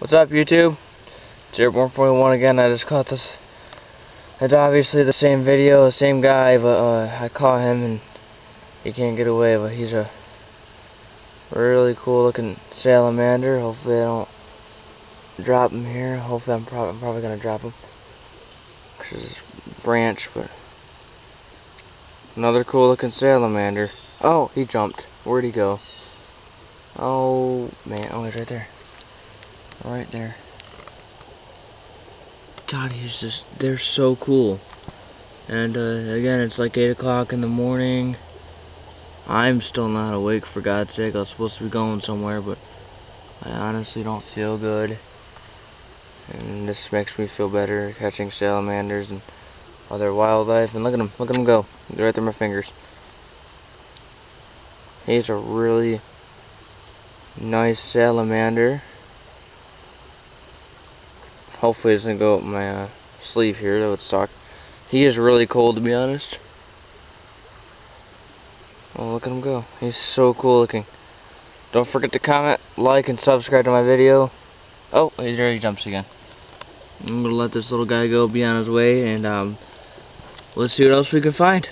What's up YouTube? It's Airboarn 41 again. I just caught this. It's obviously the same video, the same guy, but uh, I caught him and he can't get away. But he's a really cool looking salamander. Hopefully I don't drop him here. Hopefully I'm, I'm probably gonna drop him. This is branch, but another cool looking salamander. Oh, he jumped. Where'd he go? Oh man, oh he's right there. Right there. God, he's just, they're so cool. And uh, again, it's like 8 o'clock in the morning. I'm still not awake, for God's sake. I was supposed to be going somewhere, but I honestly don't feel good. And this makes me feel better, catching salamanders and other wildlife. And look at them, look at them go. They're right through my fingers. He's a really nice salamander. Hopefully it doesn't go up my uh, sleeve here, that would suck. He is really cold to be honest. Oh, look at him go. He's so cool looking. Don't forget to comment, like, and subscribe to my video. Oh, he's already jumps again. I'm going to let this little guy go be on his way, and um, let's see what else we can find.